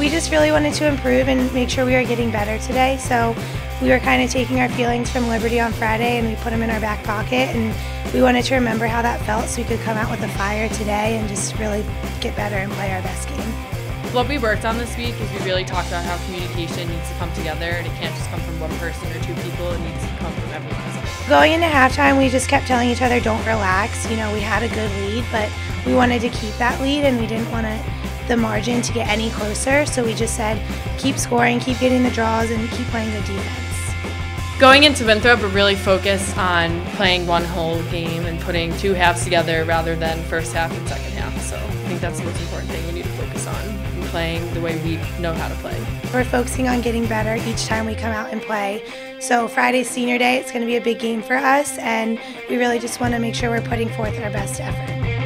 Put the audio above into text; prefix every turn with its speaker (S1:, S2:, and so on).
S1: We just really wanted to improve and make sure we were getting better today. So we were kind of taking our feelings from Liberty on Friday and we put them in our back pocket. And we wanted to remember how that felt so we could come out with a fire today and just really get better and play our best game.
S2: What we worked on this week is we really talked about how communication needs to come together and it can't just come from one person or two people, it needs to come from everyone.
S1: Going into halftime, we just kept telling each other, don't relax. You know, we had a good lead, but we wanted to keep that lead and we didn't want to, the margin to get any closer. So we just said, keep scoring, keep getting the draws, and keep playing good defense.
S2: Going into Winthrop, we're really focused on playing one whole game and putting two halves together rather than first half and second half. So I think that's the most important thing we need to focus on and playing the way we know how to play.
S1: We're focusing on getting better each time we come out and play. So Friday's senior day, it's going to be a big game for us, and we really just want to make sure we're putting forth our best effort.